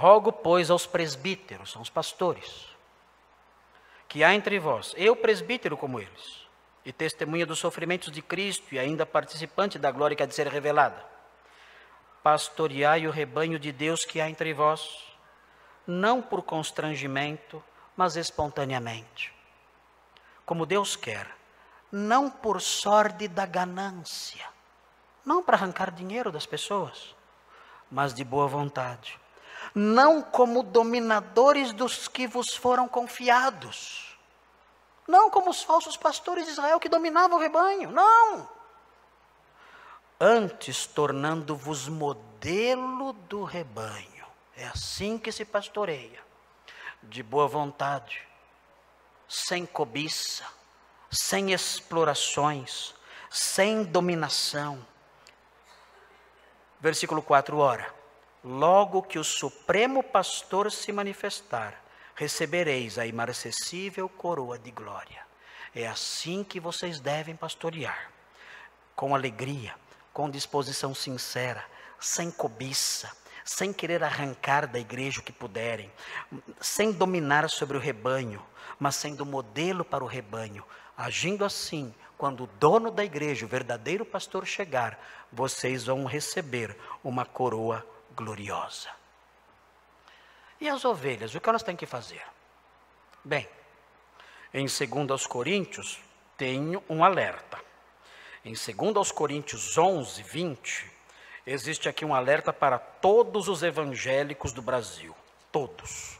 Rogo, pois, aos presbíteros, são os pastores, que há entre vós, eu presbítero como eles, e testemunha dos sofrimentos de Cristo e ainda participante da glória que há de ser revelada. Pastoreai o rebanho de Deus que há entre vós, não por constrangimento, mas espontaneamente, como Deus quer, não por sorte da ganância, não para arrancar dinheiro das pessoas, mas de boa vontade não como dominadores dos que vos foram confiados, não como os falsos pastores de Israel que dominavam o rebanho, não. Antes, tornando-vos modelo do rebanho, é assim que se pastoreia, de boa vontade, sem cobiça, sem explorações, sem dominação. Versículo 4, ora. Logo que o Supremo Pastor se manifestar, recebereis a imarcessível coroa de glória. É assim que vocês devem pastorear, com alegria, com disposição sincera, sem cobiça, sem querer arrancar da igreja o que puderem, sem dominar sobre o rebanho, mas sendo modelo para o rebanho. Agindo assim, quando o dono da igreja, o verdadeiro pastor chegar, vocês vão receber uma coroa gloriosa. E as ovelhas, o que elas têm que fazer? Bem, em 2 Coríntios tem um alerta. Em 2 Coríntios 11, 20, existe aqui um alerta para todos os evangélicos do Brasil. Todos.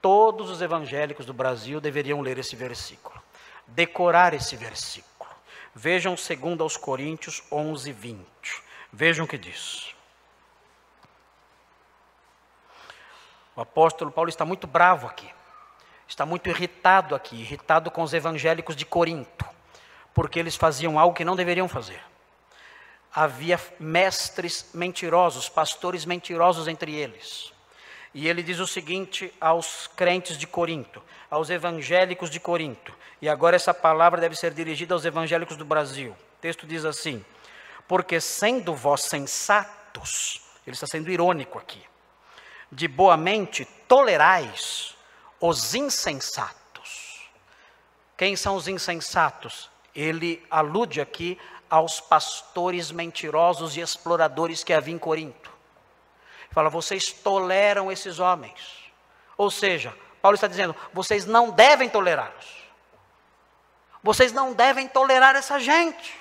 Todos os evangélicos do Brasil deveriam ler esse versículo, decorar esse versículo. Vejam 2 Coríntios 11, 20. Vejam o que diz. O apóstolo Paulo está muito bravo aqui. Está muito irritado aqui, irritado com os evangélicos de Corinto, porque eles faziam algo que não deveriam fazer. Havia mestres mentirosos, pastores mentirosos entre eles. E ele diz o seguinte aos crentes de Corinto, aos evangélicos de Corinto. E agora essa palavra deve ser dirigida aos evangélicos do Brasil. O texto diz assim: Porque sendo vós sensatos, ele está sendo irônico aqui de boa mente tolerais os insensatos. Quem são os insensatos? Ele alude aqui aos pastores mentirosos e exploradores que havia em Corinto. Fala, vocês toleram esses homens. Ou seja, Paulo está dizendo, vocês não devem tolerá-los. Vocês não devem tolerar essa gente.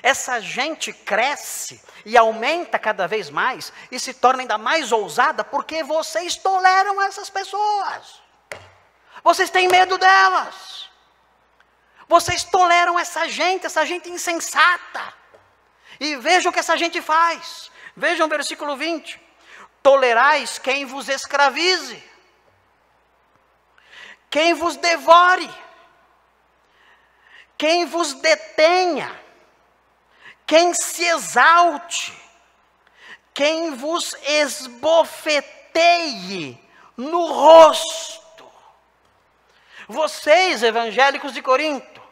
Essa gente cresce e aumenta cada vez mais e se torna ainda mais ousada porque vocês toleram essas pessoas. Vocês têm medo delas. Vocês toleram essa gente, essa gente insensata. E vejam o que essa gente faz. Vejam o versículo 20: Tolerais quem vos escravize, quem vos devore, quem vos detenha quem se exalte, quem vos esbofeteie no rosto. Vocês, evangélicos de Corinto,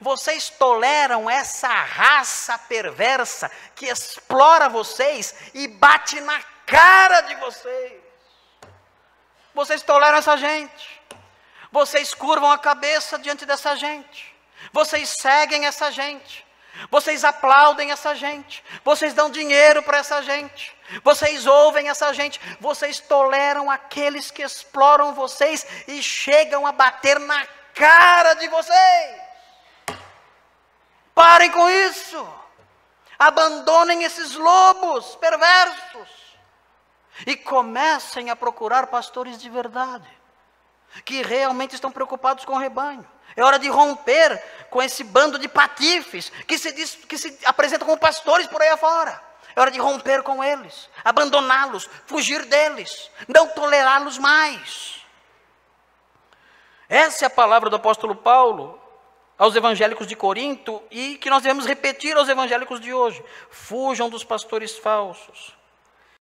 vocês toleram essa raça perversa que explora vocês e bate na cara de vocês. Vocês toleram essa gente. Vocês curvam a cabeça diante dessa gente. Vocês seguem essa gente. Vocês aplaudem essa gente, vocês dão dinheiro para essa gente, vocês ouvem essa gente, vocês toleram aqueles que exploram vocês e chegam a bater na cara de vocês. Parem com isso. Abandonem esses lobos perversos. E comecem a procurar pastores de verdade, que realmente estão preocupados com o rebanho. É hora de romper com esse bando de patifes que se, diz, que se apresentam como pastores por aí afora. É hora de romper com eles, abandoná-los, fugir deles, não tolerá-los mais. Essa é a palavra do apóstolo Paulo aos evangélicos de Corinto e que nós devemos repetir aos evangélicos de hoje. Fujam dos pastores falsos.